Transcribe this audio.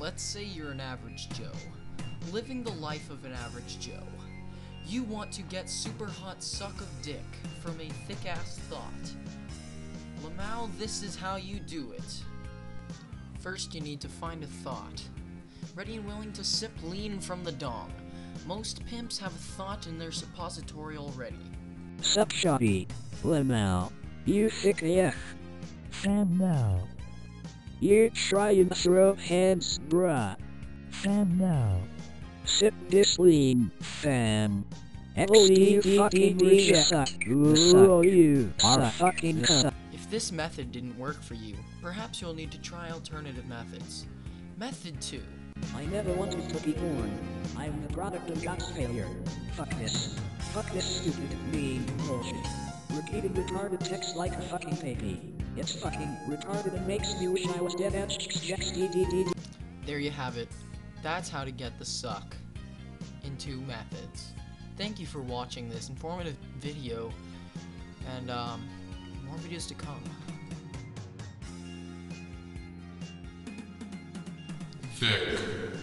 let's say you're an average Joe, living the life of an average Joe. You want to get super hot suck of dick from a thick ass thot. Lamau, this is how you do it. First, you need to find a thot. Ready and willing to sip lean from the dong. Most pimps have a thot in their suppository already. Sup shoddy. Lamau. You sick AF. Sam now. You try and throw hands, bruh. Sam now. Sip this lean, fam. XD fucking you suck. Ooh, you are fucking suck. If this method didn't work for you, perhaps you'll need to try alternative methods. Method 2. I never wanted to be born. I'm the product of God's failure. Fuck this. Fuck this stupid, mean bullshit. Repeating retarded text like a fucking baby. It's fucking retarded and makes me wish I was dead and DDD. There you have it. That's how to get the succ in two methods. Thank you for watching this informative video, and um, more videos to come. Thick.